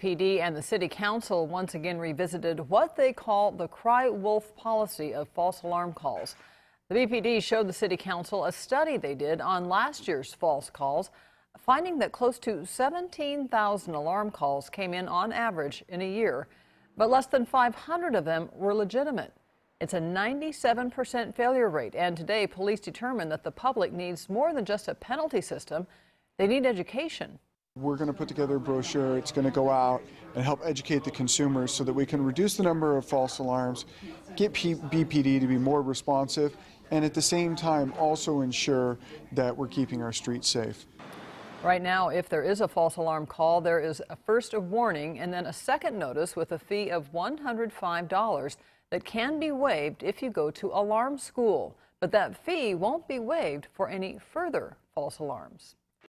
PD and the City Council once again revisited what they call the cry wolf policy of false alarm calls. The BPD showed the City Council a study they did on last year's false calls, finding that close to 17,000 alarm calls came in on average in a year, but less than 500 of them were legitimate. It's a 97% failure rate, and today police determined that the public needs more than just a penalty system, they need education. We're going to put together a brochure. It's going to go out and help educate the consumers so that we can reduce the number of false alarms, get P- BPD to be more responsive, and at the same time also ensure that we're keeping our streets safe. Right now, if there is a false alarm call, there is a first a warning and then a second notice with a fee of $105 that can be waived if you go to alarm school. But that fee won't be waived for any further false alarms.